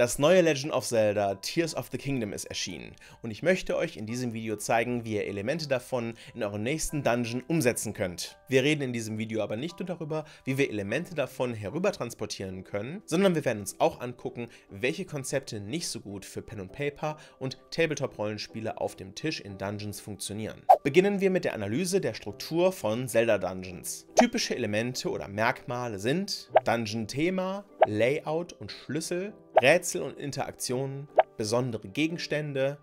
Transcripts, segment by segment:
Das neue Legend of Zelda Tears of the Kingdom ist erschienen und ich möchte euch in diesem Video zeigen, wie ihr Elemente davon in euren nächsten Dungeon umsetzen könnt. Wir reden in diesem Video aber nicht nur darüber, wie wir Elemente davon herüber transportieren können, sondern wir werden uns auch angucken, welche Konzepte nicht so gut für Pen und Paper und Tabletop-Rollenspiele auf dem Tisch in Dungeons funktionieren. Beginnen wir mit der Analyse der Struktur von Zelda Dungeons. Typische Elemente oder Merkmale sind Dungeon-Thema, Layout und Schlüssel, Rätsel und Interaktionen, besondere Gegenstände,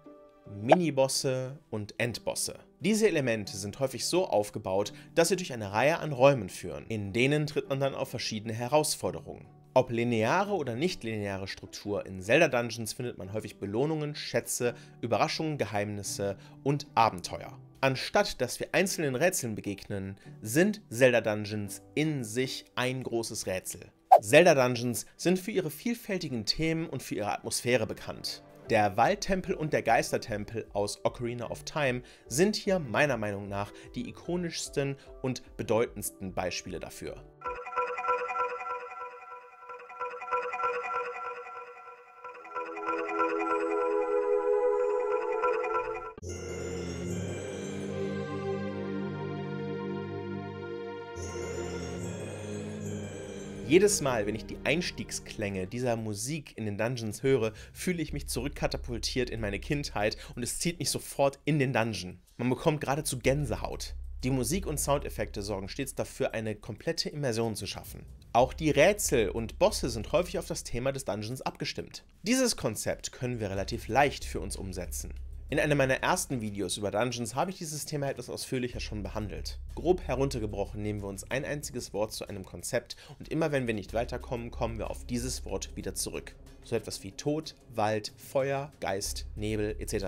Minibosse und Endbosse. Diese Elemente sind häufig so aufgebaut, dass sie durch eine Reihe an Räumen führen. In denen tritt man dann auf verschiedene Herausforderungen. Ob lineare oder nicht lineare Struktur, in Zelda Dungeons findet man häufig Belohnungen, Schätze, Überraschungen, Geheimnisse und Abenteuer. Anstatt dass wir einzelnen Rätseln begegnen, sind Zelda Dungeons in sich ein großes Rätsel. Zelda Dungeons sind für ihre vielfältigen Themen und für ihre Atmosphäre bekannt. Der Waldtempel und der Geistertempel aus Ocarina of Time sind hier meiner Meinung nach die ikonischsten und bedeutendsten Beispiele dafür. Jedes Mal, wenn ich die Einstiegsklänge dieser Musik in den Dungeons höre, fühle ich mich zurückkatapultiert in meine Kindheit und es zieht mich sofort in den Dungeon. Man bekommt geradezu Gänsehaut. Die Musik und Soundeffekte sorgen stets dafür, eine komplette Immersion zu schaffen. Auch die Rätsel und Bosse sind häufig auf das Thema des Dungeons abgestimmt. Dieses Konzept können wir relativ leicht für uns umsetzen. In einem meiner ersten Videos über Dungeons habe ich dieses Thema etwas ausführlicher schon behandelt. Grob heruntergebrochen nehmen wir uns ein einziges Wort zu einem Konzept und immer wenn wir nicht weiterkommen, kommen wir auf dieses Wort wieder zurück. So etwas wie Tod, Wald, Feuer, Geist, Nebel etc.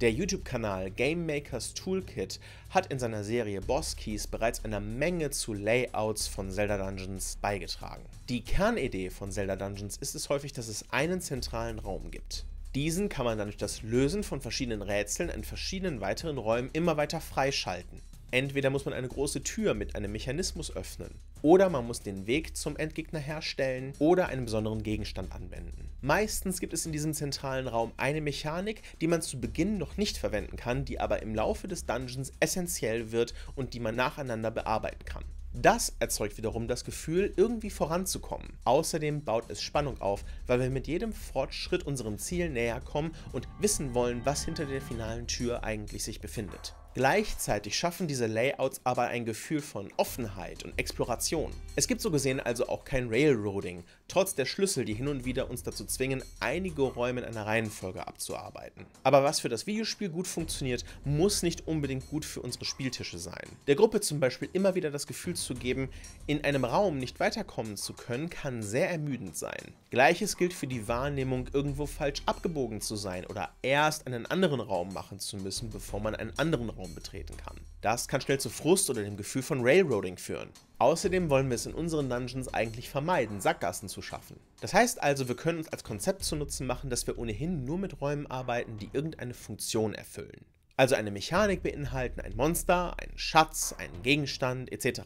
Der YouTube-Kanal Game Makers Toolkit hat in seiner Serie Boss Keys bereits eine Menge zu Layouts von Zelda Dungeons beigetragen. Die Kernidee von Zelda Dungeons ist es häufig, dass es einen zentralen Raum gibt. Diesen kann man dann durch das Lösen von verschiedenen Rätseln in verschiedenen weiteren Räumen immer weiter freischalten. Entweder muss man eine große Tür mit einem Mechanismus öffnen, oder man muss den Weg zum Endgegner herstellen oder einen besonderen Gegenstand anwenden. Meistens gibt es in diesem zentralen Raum eine Mechanik, die man zu Beginn noch nicht verwenden kann, die aber im Laufe des Dungeons essentiell wird und die man nacheinander bearbeiten kann. Das erzeugt wiederum das Gefühl, irgendwie voranzukommen. Außerdem baut es Spannung auf, weil wir mit jedem Fortschritt unserem Ziel näher kommen und wissen wollen, was hinter der finalen Tür eigentlich sich befindet. Gleichzeitig schaffen diese Layouts aber ein Gefühl von Offenheit und Exploration. Es gibt so gesehen also auch kein Railroading, trotz der Schlüssel, die hin und wieder uns dazu zwingen, einige Räume in einer Reihenfolge abzuarbeiten. Aber was für das Videospiel gut funktioniert, muss nicht unbedingt gut für unsere Spieltische sein. Der Gruppe zum Beispiel immer wieder das Gefühl zu geben, in einem Raum nicht weiterkommen zu können, kann sehr ermüdend sein. Gleiches gilt für die Wahrnehmung, irgendwo falsch abgebogen zu sein oder erst einen anderen Raum machen zu müssen, bevor man einen anderen Raum betreten kann. Das kann schnell zu Frust oder dem Gefühl von Railroading führen. Außerdem wollen wir es in unseren Dungeons eigentlich vermeiden, Sackgassen zu schaffen. Das heißt also, wir können uns als Konzept zu Nutzen machen, dass wir ohnehin nur mit Räumen arbeiten, die irgendeine Funktion erfüllen. Also eine Mechanik beinhalten ein Monster, einen Schatz, einen Gegenstand etc.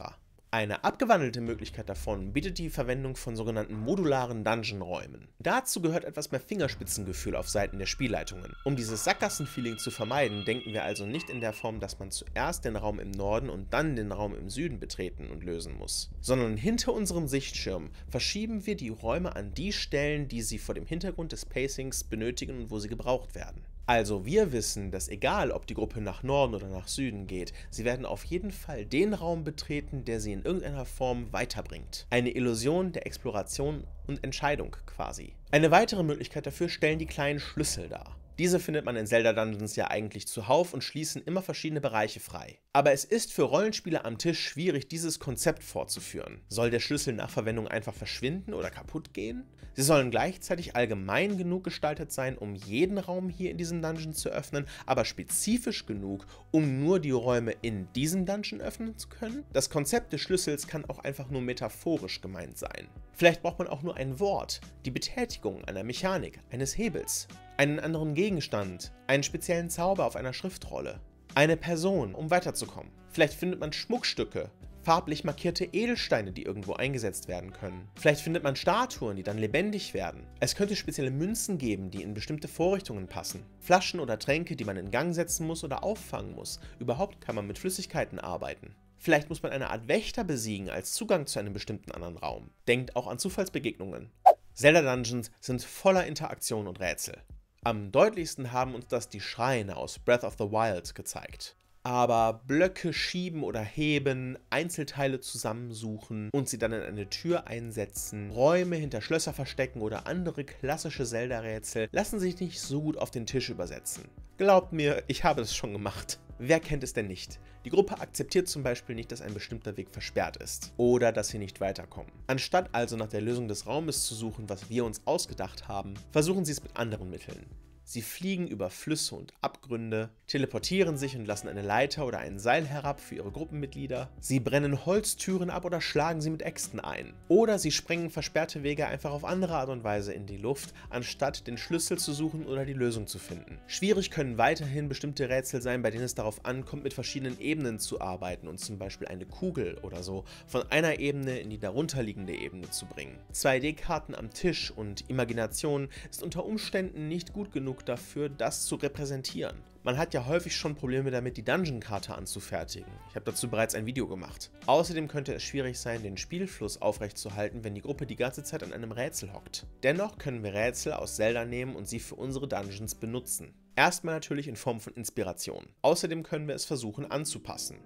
Eine abgewandelte Möglichkeit davon bietet die Verwendung von sogenannten modularen Dungeon-Räumen. Dazu gehört etwas mehr Fingerspitzengefühl auf Seiten der Spielleitungen. Um dieses Sackgassen-Feeling zu vermeiden, denken wir also nicht in der Form, dass man zuerst den Raum im Norden und dann den Raum im Süden betreten und lösen muss, sondern hinter unserem Sichtschirm verschieben wir die Räume an die Stellen, die sie vor dem Hintergrund des Pacings benötigen und wo sie gebraucht werden. Also wir wissen, dass egal ob die Gruppe nach Norden oder nach Süden geht, sie werden auf jeden Fall den Raum betreten, der sie in irgendeiner Form weiterbringt. Eine Illusion der Exploration und Entscheidung quasi. Eine weitere Möglichkeit dafür stellen die kleinen Schlüssel dar. Diese findet man in Zelda Dungeons ja eigentlich zuhauf und schließen immer verschiedene Bereiche frei. Aber es ist für Rollenspieler am Tisch schwierig, dieses Konzept fortzuführen. Soll der Schlüssel nach Verwendung einfach verschwinden oder kaputt gehen? Sie sollen gleichzeitig allgemein genug gestaltet sein, um jeden Raum hier in diesem Dungeon zu öffnen, aber spezifisch genug, um nur die Räume in diesem Dungeon öffnen zu können? Das Konzept des Schlüssels kann auch einfach nur metaphorisch gemeint sein. Vielleicht braucht man auch nur ein Wort, die Betätigung einer Mechanik, eines Hebels einen anderen Gegenstand, einen speziellen Zauber auf einer Schriftrolle, eine Person, um weiterzukommen. Vielleicht findet man Schmuckstücke, farblich markierte Edelsteine, die irgendwo eingesetzt werden können. Vielleicht findet man Statuen, die dann lebendig werden. Es könnte spezielle Münzen geben, die in bestimmte Vorrichtungen passen. Flaschen oder Tränke, die man in Gang setzen muss oder auffangen muss. Überhaupt kann man mit Flüssigkeiten arbeiten. Vielleicht muss man eine Art Wächter besiegen als Zugang zu einem bestimmten anderen Raum. Denkt auch an Zufallsbegegnungen. Zelda-Dungeons sind voller Interaktion und Rätsel. Am deutlichsten haben uns das die Schreine aus Breath of the Wild gezeigt. Aber Blöcke schieben oder heben, Einzelteile zusammensuchen und sie dann in eine Tür einsetzen, Räume hinter Schlösser verstecken oder andere klassische Zelda-Rätsel lassen sich nicht so gut auf den Tisch übersetzen. Glaubt mir, ich habe es schon gemacht. Wer kennt es denn nicht? Die Gruppe akzeptiert zum Beispiel nicht, dass ein bestimmter Weg versperrt ist oder dass sie nicht weiterkommen. Anstatt also nach der Lösung des Raumes zu suchen, was wir uns ausgedacht haben, versuchen sie es mit anderen Mitteln. Sie fliegen über Flüsse und Abgründe, teleportieren sich und lassen eine Leiter oder ein Seil herab für ihre Gruppenmitglieder. Sie brennen Holztüren ab oder schlagen sie mit Äxten ein. Oder sie sprengen versperrte Wege einfach auf andere Art und Weise in die Luft, anstatt den Schlüssel zu suchen oder die Lösung zu finden. Schwierig können weiterhin bestimmte Rätsel sein, bei denen es darauf ankommt, mit verschiedenen Ebenen zu arbeiten und zum Beispiel eine Kugel oder so von einer Ebene in die darunterliegende Ebene zu bringen. 2D-Karten am Tisch und Imagination ist unter Umständen nicht gut genug dafür, das zu repräsentieren. Man hat ja häufig schon Probleme damit, die Dungeon-Karte anzufertigen. Ich habe dazu bereits ein Video gemacht. Außerdem könnte es schwierig sein, den Spielfluss aufrechtzuerhalten, wenn die Gruppe die ganze Zeit an einem Rätsel hockt. Dennoch können wir Rätsel aus Zelda nehmen und sie für unsere Dungeons benutzen. Erstmal natürlich in Form von Inspiration. Außerdem können wir es versuchen anzupassen.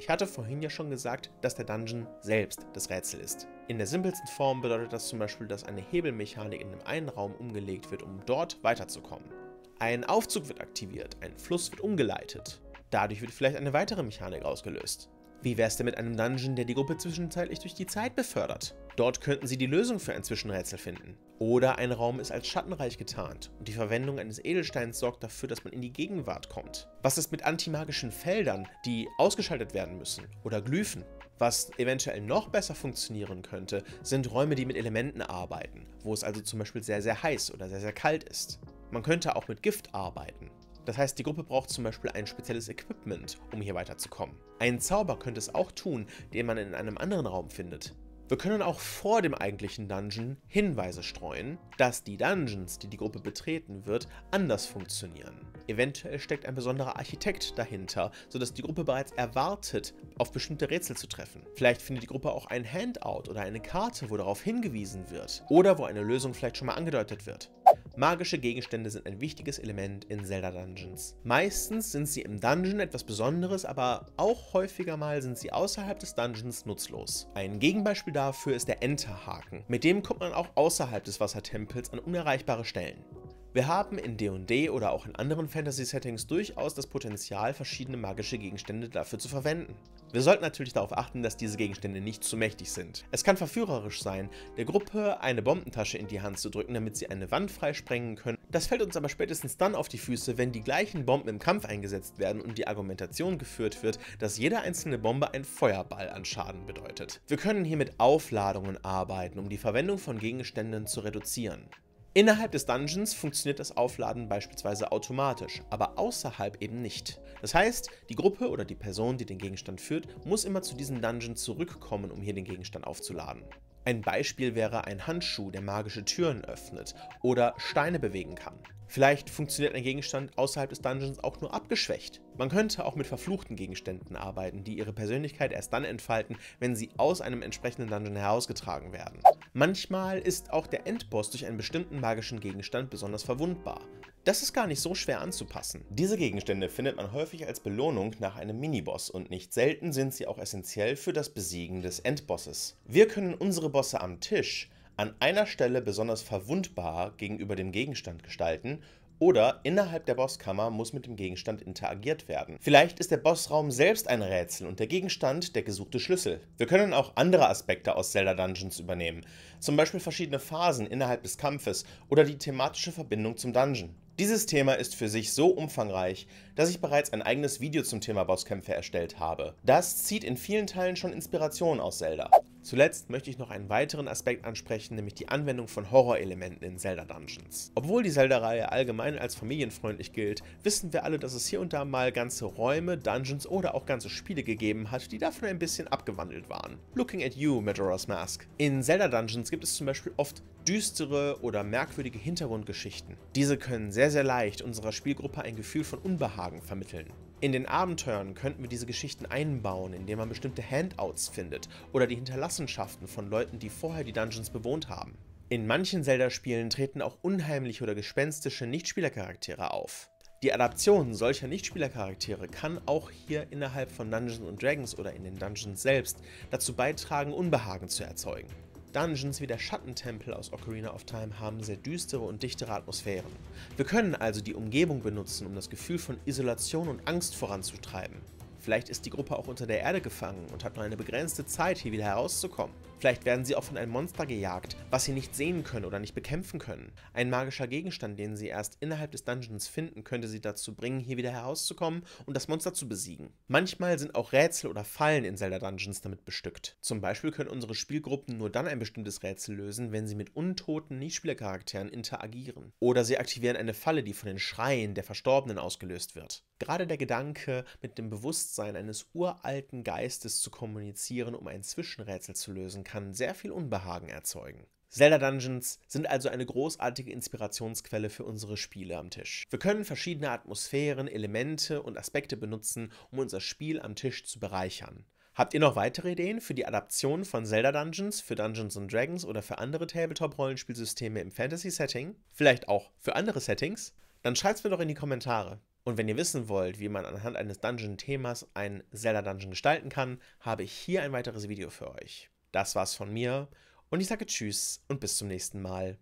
Ich hatte vorhin ja schon gesagt, dass der Dungeon selbst das Rätsel ist. In der simpelsten Form bedeutet das zum Beispiel, dass eine Hebelmechanik in dem einen Raum umgelegt wird, um dort weiterzukommen. Ein Aufzug wird aktiviert, ein Fluss wird umgeleitet. Dadurch wird vielleicht eine weitere Mechanik ausgelöst. Wie wär's denn mit einem Dungeon, der die Gruppe zwischenzeitlich durch die Zeit befördert? Dort könnten sie die Lösung für ein Zwischenrätsel finden. Oder ein Raum ist als schattenreich getarnt und die Verwendung eines Edelsteins sorgt dafür, dass man in die Gegenwart kommt. Was ist mit antimagischen Feldern, die ausgeschaltet werden müssen? Oder Glyphen? Was eventuell noch besser funktionieren könnte, sind Räume, die mit Elementen arbeiten, wo es also zum Beispiel sehr, sehr heiß oder sehr, sehr kalt ist. Man könnte auch mit Gift arbeiten. Das heißt, die Gruppe braucht zum Beispiel ein spezielles Equipment, um hier weiterzukommen. Einen Zauber könnte es auch tun, den man in einem anderen Raum findet. Wir können auch vor dem eigentlichen Dungeon Hinweise streuen, dass die Dungeons, die die Gruppe betreten wird, anders funktionieren. Eventuell steckt ein besonderer Architekt dahinter, sodass die Gruppe bereits erwartet, auf bestimmte Rätsel zu treffen. Vielleicht findet die Gruppe auch ein Handout oder eine Karte, wo darauf hingewiesen wird oder wo eine Lösung vielleicht schon mal angedeutet wird. Magische Gegenstände sind ein wichtiges Element in Zelda Dungeons. Meistens sind sie im Dungeon etwas Besonderes, aber auch häufiger mal sind sie außerhalb des Dungeons nutzlos. Ein Gegenbeispiel dafür ist der Enterhaken. Mit dem kommt man auch außerhalb des Wassertempels an unerreichbare Stellen. Wir haben in D&D oder auch in anderen Fantasy-Settings durchaus das Potenzial, verschiedene magische Gegenstände dafür zu verwenden. Wir sollten natürlich darauf achten, dass diese Gegenstände nicht zu mächtig sind. Es kann verführerisch sein, der Gruppe eine Bombentasche in die Hand zu drücken, damit sie eine Wand freisprengen können. Das fällt uns aber spätestens dann auf die Füße, wenn die gleichen Bomben im Kampf eingesetzt werden und die Argumentation geführt wird, dass jede einzelne Bombe ein Feuerball an Schaden bedeutet. Wir können hier mit Aufladungen arbeiten, um die Verwendung von Gegenständen zu reduzieren. Innerhalb des Dungeons funktioniert das Aufladen beispielsweise automatisch, aber außerhalb eben nicht. Das heißt, die Gruppe oder die Person, die den Gegenstand führt, muss immer zu diesem Dungeon zurückkommen, um hier den Gegenstand aufzuladen. Ein Beispiel wäre ein Handschuh, der magische Türen öffnet oder Steine bewegen kann. Vielleicht funktioniert ein Gegenstand außerhalb des Dungeons auch nur abgeschwächt. Man könnte auch mit verfluchten Gegenständen arbeiten, die ihre Persönlichkeit erst dann entfalten, wenn sie aus einem entsprechenden Dungeon herausgetragen werden. Manchmal ist auch der Endboss durch einen bestimmten magischen Gegenstand besonders verwundbar. Das ist gar nicht so schwer anzupassen. Diese Gegenstände findet man häufig als Belohnung nach einem Miniboss und nicht selten sind sie auch essentiell für das Besiegen des Endbosses. Wir können unsere Bosse am Tisch an einer Stelle besonders verwundbar gegenüber dem Gegenstand gestalten oder innerhalb der Bosskammer muss mit dem Gegenstand interagiert werden. Vielleicht ist der Bossraum selbst ein Rätsel und der Gegenstand der gesuchte Schlüssel. Wir können auch andere Aspekte aus Zelda Dungeons übernehmen, zum Beispiel verschiedene Phasen innerhalb des Kampfes oder die thematische Verbindung zum Dungeon. Dieses Thema ist für sich so umfangreich, dass ich bereits ein eigenes Video zum Thema Bosskämpfe erstellt habe. Das zieht in vielen Teilen schon Inspiration aus Zelda. Zuletzt möchte ich noch einen weiteren Aspekt ansprechen, nämlich die Anwendung von Horrorelementen in Zelda Dungeons. Obwohl die Zelda-Reihe allgemein als familienfreundlich gilt, wissen wir alle, dass es hier und da mal ganze Räume, Dungeons oder auch ganze Spiele gegeben hat, die davon ein bisschen abgewandelt waren. Looking at you, Majora's Mask. In Zelda Dungeons gibt es zum Beispiel oft düstere oder merkwürdige Hintergrundgeschichten. Diese können sehr sehr leicht unserer Spielgruppe ein Gefühl von Unbehagen vermitteln. In den Abenteuern könnten wir diese Geschichten einbauen, indem man bestimmte Handouts findet oder die Hinterlassenschaften von Leuten, die vorher die Dungeons bewohnt haben. In manchen Zelda-Spielen treten auch unheimliche oder gespenstische Nichtspielercharaktere auf. Die Adaption solcher Nichtspielercharaktere kann auch hier innerhalb von Dungeons Dragons oder in den Dungeons selbst dazu beitragen, Unbehagen zu erzeugen. Dungeons wie der Schattentempel aus Ocarina of Time haben sehr düstere und dichtere Atmosphären. Wir können also die Umgebung benutzen, um das Gefühl von Isolation und Angst voranzutreiben. Vielleicht ist die Gruppe auch unter der Erde gefangen und hat nur eine begrenzte Zeit, hier wieder herauszukommen. Vielleicht werden sie auch von einem Monster gejagt, was sie nicht sehen können oder nicht bekämpfen können. Ein magischer Gegenstand, den sie erst innerhalb des Dungeons finden, könnte sie dazu bringen, hier wieder herauszukommen und das Monster zu besiegen. Manchmal sind auch Rätsel oder Fallen in Zelda Dungeons damit bestückt. Zum Beispiel können unsere Spielgruppen nur dann ein bestimmtes Rätsel lösen, wenn sie mit untoten Nichtspielercharakteren interagieren. Oder sie aktivieren eine Falle, die von den Schreien der Verstorbenen ausgelöst wird. Gerade der Gedanke, mit dem Bewusstsein eines uralten Geistes zu kommunizieren, um ein Zwischenrätsel zu lösen, kann sehr viel Unbehagen erzeugen. Zelda Dungeons sind also eine großartige Inspirationsquelle für unsere Spiele am Tisch. Wir können verschiedene Atmosphären, Elemente und Aspekte benutzen, um unser Spiel am Tisch zu bereichern. Habt ihr noch weitere Ideen für die Adaption von Zelda Dungeons, für Dungeons Dragons oder für andere Tabletop-Rollenspielsysteme im Fantasy-Setting? Vielleicht auch für andere Settings? Dann schreibt's mir doch in die Kommentare. Und wenn ihr wissen wollt, wie man anhand eines Dungeon-Themas ein Zelda-Dungeon gestalten kann, habe ich hier ein weiteres Video für euch. Das war's von mir und ich sage Tschüss und bis zum nächsten Mal.